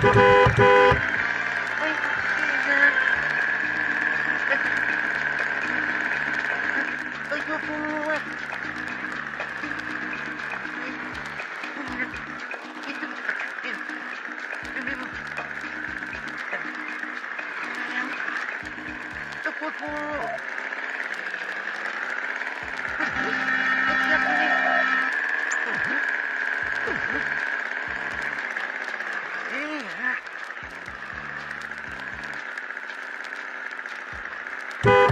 Thank you.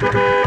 Thank you.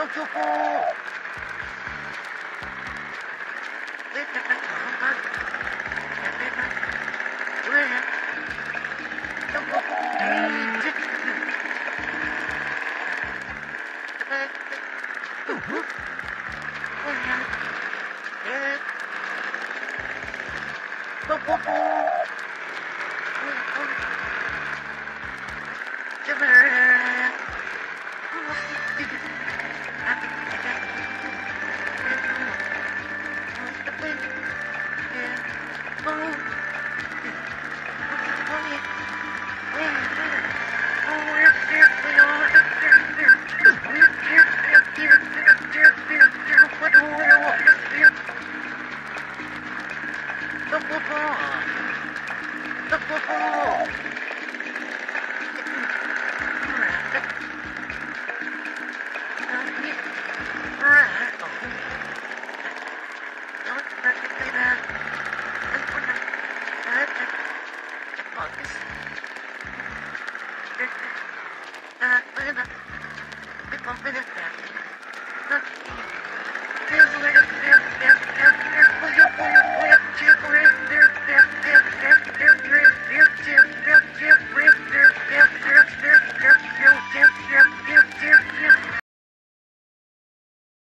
Tôi chưa cô Lên đặt đặt thở không thân Đặt lên đó Chú lên hả Trong cô Đây chết Tử hút Ôi hả Chết Tôi cô cô 嗯，没得的，没空，没得的，嗯。